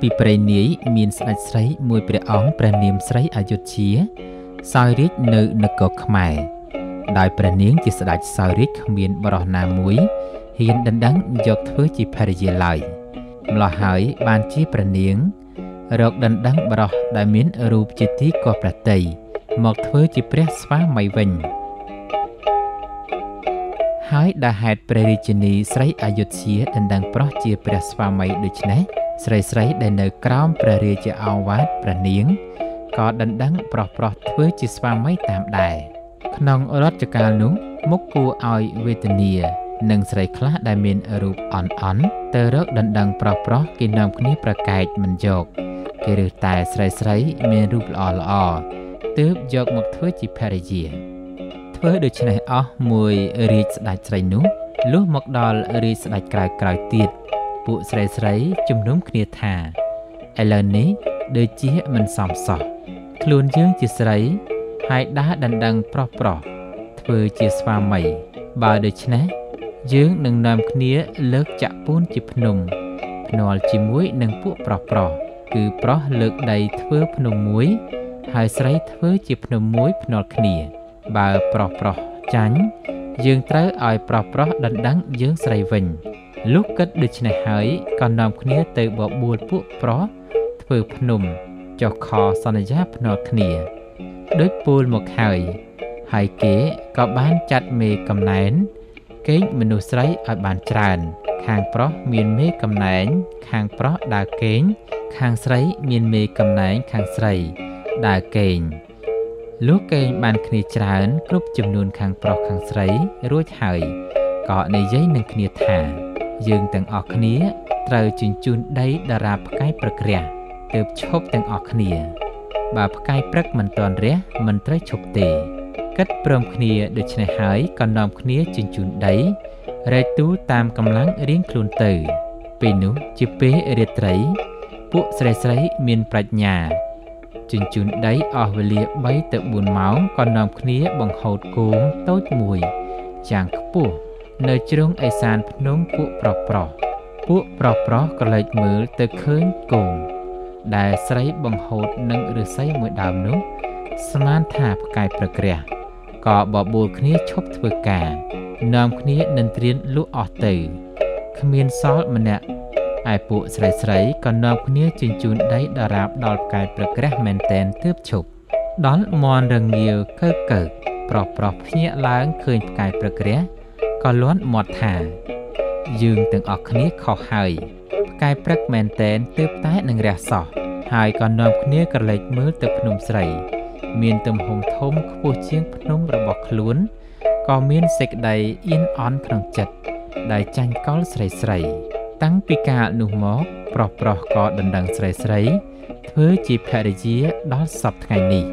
ពីព្រៃនាយមានស្ដេចស្រីមួយព្រះអង្គព្រះនាមស្រីអយុធ្យាសោយរាជនៅនគរខ្មែរដោយព្រះនាងជាស្ដេចសោយរាជគ្មានបរោះណាមួយហ៊ានដណ្ដឹងយកធ្វើជាភរិយាឡើយម្លោះហើយបានជាព្រះនាងរកដណ្ដឹងបរោះដែលមានរូបជាទីកោះប្រតីមកធ្វើជាព្រះស្វាមីវិញហើយដែលហេតុព្រះរាជិនីស្រីអយុធ្យាដណ្ដឹងប្រុសជាព្រះស្វាមីដូច្នេះ ស្រីស្រីដែលនៅក្រោមព្រះរាជឱវាទព្រះនាងក៏ដណ្ដឹងប្រុសប្រុសធ្វើជាស្វាមីតាមដែរក្នុងរជ្ជកាលនោះមុខគួរឲ្យវេទនានិងស្រីខ្លះដែលមានរូបអន់អន់ទៅរកដណ្ដឹងប្រុសប្រុសគេនាំគ្នាប្រកែកមិនយកគេរើសតែស្រីស្រីមានរូបល្អល្អទើបយកមកធ្វើជាភរិយា ធ្វើដូច្នេះអស់មួយរាជស្ដេចស្រីនោះលុះមកដល់រាជស្ដេចក្រៅក្រៅទៀត ពួកស្រីស្រីជំនុំគ្នាថាឥឡូវនេះដូចជាមិនសមសោះខ្លួនយើងជាស្រី ហើយដើរដណ្ដឹងប្រុសប្រុសធ្វើជាស្វាមី បើដូច្នេះយើងនឹងនាំគ្នាលើកចាក់ពូនជាភ្នំភ្នាល់ជាមួយនឹងពួកប្រុសប្រុសគឺប្រុសលើកដីធ្វើភ្នំមួយ ហើយស្រីធ្វើជាភ្នំមួយភ្នាល់គ្នា បើប្រុសប្រុសចាញ់ យើងត្រូវឲ្យប្រុសប្រុសដណ្ដឹងយើងស្រីវិញលុះគិតដូច្នេះហើយក៏នាំគ្នាទៅបបួលពួកប្រុសធ្វើភ្នំចុះខសន្យាភ្នាល់គ្នាដូចពូលមកហើយ ហើយគេក៏បានចាត់មេកំណែន គេងមនុស្សស្រីឲ្យបានច្រើន ខាងប្រុសមានមេកំណែង ខាងប្រុសដើរគេងខាងស្រីមានមេកំណែងខាងស្រីដើរគេង លុះគេងបានគ្នាច្រើន គ្រប់ចំនួនខាងប្រុសខាងស្រីរួចហើយក៏និយាយនឹងគ្នាថា យើងទាំងអស់គ្នាត្រូវជញ្ជូនដីតារាផ្កាយប្រក្រាស់ទើបឈប់ទាំងអស់គ្នា បើផ្កាយព្រឹកមិនទាន់រះមិនត្រូវឈប់ទេគិតព្រមគ្នាដូច្នេះហើយក៏នាំគ្នាជញ្ជូនដីរែកទូលតាមកម្លាំងរៀងខ្លួនទៅពេលនោះជាពេលរាត្រី ពួកស្រីស្រីមានប្រាជ្ញា ជញ្ជូនដីអស់វេលា3ទៅ4ម៉ោងក៏នាំគ្នាបង្ហូតគោមតូចមួយយ៉ាងខ្ពស់នៅជ្រុងអេសានភ្នំពួកប្រុសប្រុសពួកប្រុសប្រុសក៏លេចមើលទៅឃើញគោមដែលស្រីបង្ហូតនឹងឫស្សីមួយដើមនោះស្មានថាផ្កាយប្រក្រាស់ក៏បបួលគ្នាឈប់ធ្វើការ នាំគ្នានិន្ទ្រានលក់អស់ទៅគ្មានសល់ម្នាក់ ឯពួកស្រីស្រីក៏នាំគ្នាជញ្ជូនដីដរាបដល់ផ្កាយប្រក្រាស់មែនតែនទើបឈប់ដល់មន់រងាវកើកើប្រុសប្រុសភ្ញាក់ឡើងឃើញផ្កាយប្រក្រាស់ក៏លន់មាត់ថា យើងទាំងអស់គ្នាខុសហើយផ្កាយព្រឹកមែនតែនទើបតែនឹងរះសោះហើយក៏នាំគ្នាក្រឡេកមើលទៅភ្នំស្រី មានទំហំធំខ្ពស់ជាងភ្នំរបស់ខ្លួនក៏មានសេចក្តីអៀនអន់ក្នុងចិត្តដែលចាញ់កលស្រីស្រី តាំងពីកាលនោះមក ប្រុសប្រុសក៏ដណ្ដឹងស្រីស្រីធ្វើជាភរិយាដល់សពថ្ងៃនេះ